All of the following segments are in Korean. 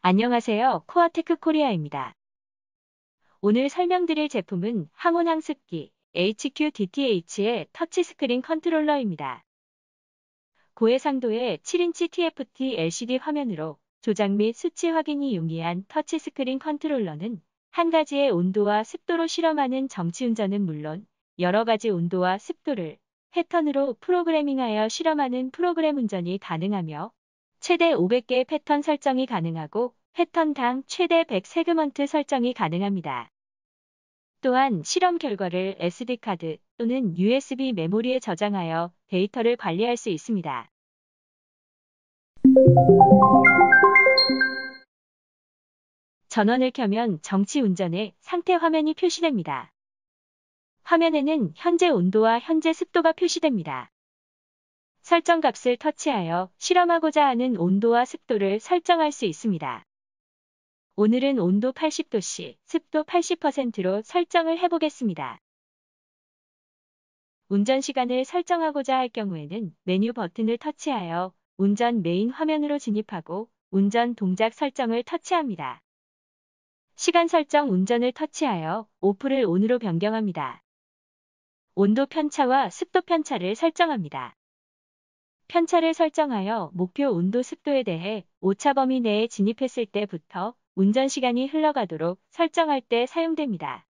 안녕하세요. 코아테크 코리아입니다. 오늘 설명드릴 제품은 항온 항습기 HQDTH의 터치스크린 컨트롤러입니다. 고해상도의 7인치 TFT LCD 화면으로 조작 및 수치 확인이 용이한 터치스크린 컨트롤러는 한 가지의 온도와 습도로 실험하는 정치 운전은 물론 여러 가지 온도와 습도를 패턴으로 프로그래밍하여 실험하는 프로그램 운전이 가능하며 최대 500개의 패턴 설정이 가능하고 패턴당 최대 100세그먼트 설정이 가능합니다. 또한 실험 결과를 SD카드 또는 USB 메모리에 저장하여 데이터를 관리할 수 있습니다. 전원을 켜면 정치 운전의 상태 화면이 표시됩니다. 화면에는 현재 온도와 현재 습도가 표시됩니다. 설정 값을 터치하여 실험하고자 하는 온도와 습도를 설정할 수 있습니다. 오늘은 온도 80도씨, 습도 80%로 설정을 해보겠습니다. 운전 시간을 설정하고자 할 경우에는 메뉴 버튼을 터치하여 운전 메인 화면으로 진입하고 운전 동작 설정을 터치합니다. 시간 설정 운전을 터치하여 off를 on으로 변경합니다. 온도 편차와 습도 편차를 설정합니다. 편차를 설정하여 목표 온도 습도에 대해 오차 범위 내에 진입했을 때부터 운전 시간이 흘러가도록 설정할 때 사용됩니다.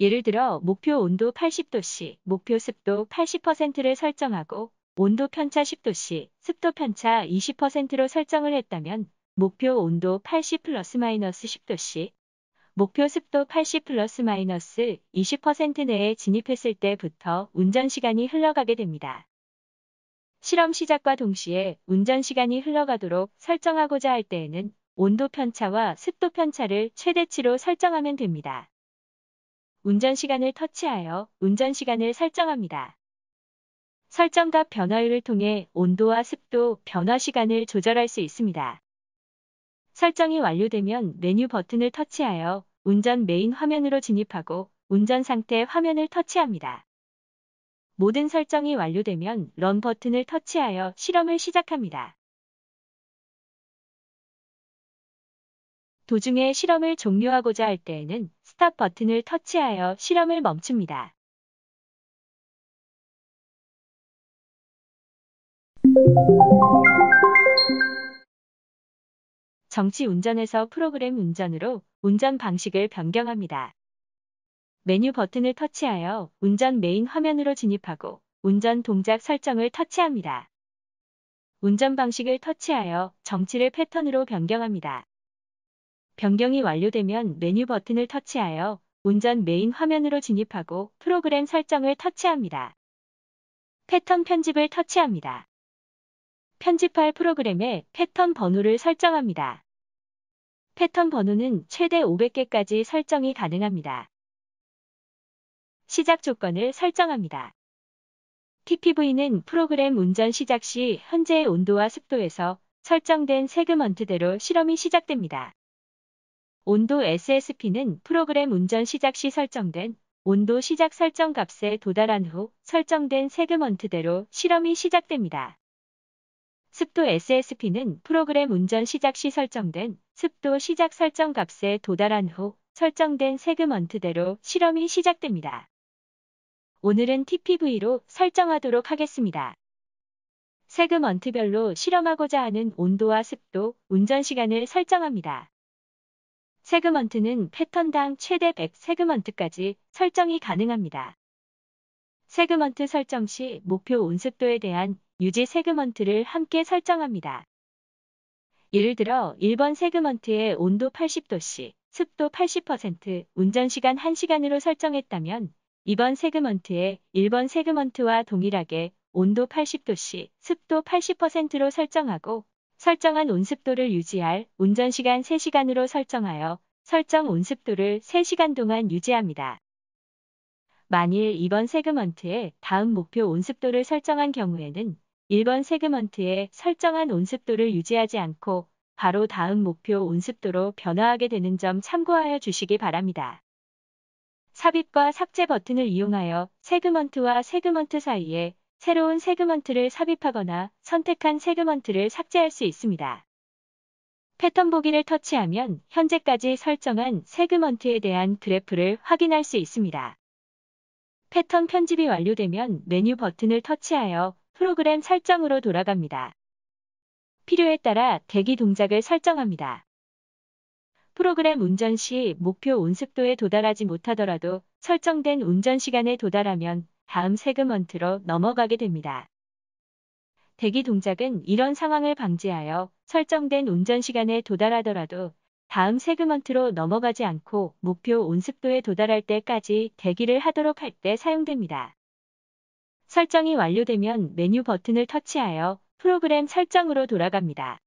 예를 들어 목표 온도 80도씨, 목표 습도 80%를 설정하고 온도 편차 10도씨, 습도 편차 20%로 설정을 했다면 목표 온도 80 플러스 마이너스 10도씨, 목표 습도 80 플러스 마이너스 20% 내에 진입했을 때부터 운전 시간이 흘러가게 됩니다. 실험 시작과 동시에 운전 시간이 흘러가도록 설정하고자 할 때에는 온도 편차와 습도 편차를 최대치로 설정하면 됩니다. 운전 시간을 터치하여 운전 시간을 설정합니다. 설정값 변화율을 통해 온도와 습도 변화 시간을 조절할 수 있습니다. 설정이 완료되면 메뉴 버튼을 터치하여 운전 메인 화면으로 진입하고 운전 상태 화면을 터치합니다. 모든 설정이 완료되면 run 버튼을 터치하여 실험을 시작합니다. 도중에 실험을 종료하고자 할 때에는 stop 버튼을 터치하여 실험을 멈춥니다. 정치 운전에서 프로그램 운전으로 운전 방식을 변경합니다. 메뉴 버튼을 터치하여 운전 메인 화면으로 진입하고 운전 동작 설정을 터치합니다. 운전 방식을 터치하여 정치를 패턴으로 변경합니다. 변경이 완료되면 메뉴 버튼을 터치하여 운전 메인 화면으로 진입하고 프로그램 설정을 터치합니다. 패턴 편집을 터치합니다. 편집할 프로그램의 패턴 번호를 설정합니다. 패턴 번호는 최대 500개까지 설정이 가능합니다. 시작 조건을 설정합니다. TPV는 프로그램 운전 시작 시 현재의 온도와 습도에서 설정된 세그먼트대로 실험이 시작됩니다. 온도 SSP는 프로그램 운전 시작 시 설정된 온도 시작 설정 값에 도달한 후 설정된 세그먼트대로 실험이 시작됩니다. 습도 SSP는 프로그램 운전 시작 시 설정된 습도 시작 설정 값에 도달한 후 설정된 세그먼트대로 실험이 시작됩니다. 오늘은 TPV로 설정하도록 하겠습니다. 세그먼트별로 실험하고자 하는 온도와 습도, 운전시간을 설정합니다. 세그먼트는 패턴당 최대 100 세그먼트까지 설정이 가능합니다. 세그먼트 설정 시 목표 온습도에 대한 유지 세그먼트를 함께 설정합니다. 예를 들어 1번 세그먼트의 온도 80도씨, 습도 80%, 운전시간 1시간으로 설정했다면 2번 세그먼트에 1번 세그먼트와 동일하게 온도 80도씨, 습도 80%로 설정하고 설정한 온습도를 유지할 운전시간 3시간으로 설정하여 설정 온습도를 3시간 동안 유지합니다. 만일 2번 세그먼트에 다음 목표 온습도를 설정한 경우에는 1번 세그먼트에 설정한 온습도를 유지하지 않고 바로 다음 목표 온습도로 변화하게 되는 점 참고하여 주시기 바랍니다. 삽입과 삭제 버튼을 이용하여 세그먼트와 세그먼트 사이에 새로운 세그먼트를 삽입하거나 선택한 세그먼트를 삭제할 수 있습니다. 패턴 보기를 터치하면 현재까지 설정한 세그먼트에 대한 그래프를 확인할 수 있습니다. 패턴 편집이 완료되면 메뉴 버튼을 터치하여 프로그램 설정으로 돌아갑니다. 필요에 따라 대기 동작을 설정합니다. 프로그램 운전 시 목표 온습도에 도달하지 못하더라도 설정된 운전 시간에 도달하면 다음 세그먼트로 넘어가게 됩니다. 대기 동작은 이런 상황을 방지하여 설정된 운전 시간에 도달하더라도 다음 세그먼트로 넘어가지 않고 목표 온습도에 도달할 때까지 대기를 하도록 할 때 사용됩니다. 설정이 완료되면 메뉴 버튼을 터치하여 프로그램 설정으로 돌아갑니다.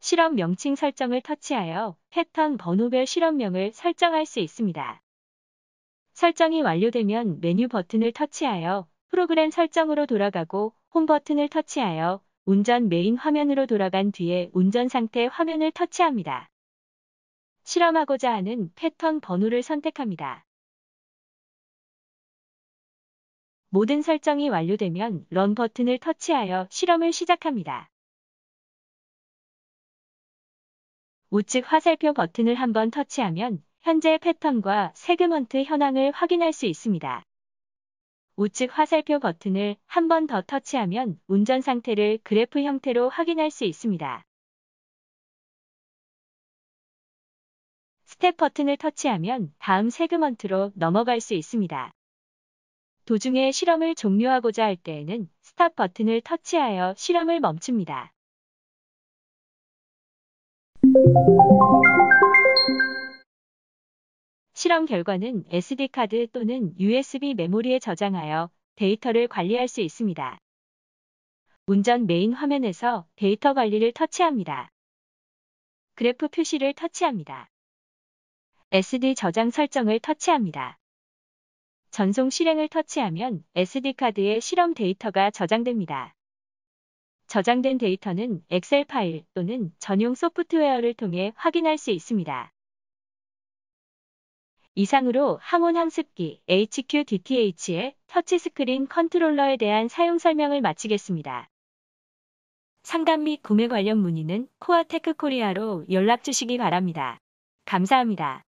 실험 명칭 설정을 터치하여 패턴 번호별 실험명을 설정할 수 있습니다. 설정이 완료되면 메뉴 버튼을 터치하여 프로그램 설정으로 돌아가고 홈 버튼을 터치하여 운전 메인 화면으로 돌아간 뒤에 운전 상태 화면을 터치합니다. 실험하고자 하는 패턴 번호를 선택합니다. 모든 설정이 완료되면 run 버튼을 터치하여 실험을 시작합니다. 우측 화살표 버튼을 한번 터치하면 현재 패턴과 세그먼트 현황을 확인할 수 있습니다. 우측 화살표 버튼을 한 번 더 터치하면 운전 상태를 그래프 형태로 확인할 수 있습니다. 스텝 버튼을 터치하면 다음 세그먼트로 넘어갈 수 있습니다. 도중에 실험을 종료하고자 할 때에는 stop 버튼을 터치하여 실험을 멈춥니다. 실험 결과는 SD카드 또는 USB 메모리에 저장하여 데이터를 관리할 수 있습니다. 운전 메인 화면에서 데이터 관리를 터치합니다. 그래프 표시를 터치합니다. SD 저장 설정을 터치합니다. 전송 실행을 터치하면 SD카드에 실험 데이터가 저장됩니다. 저장된 데이터는 엑셀 파일 또는 전용 소프트웨어를 통해 확인할 수 있습니다. 이상으로 항온 항습기 HQDTH의 터치스크린 컨트롤러에 대한 사용 설명을 마치겠습니다. 상담 및 구매 관련 문의는 코아테크 코리아로 연락 주시기 바랍니다. 감사합니다.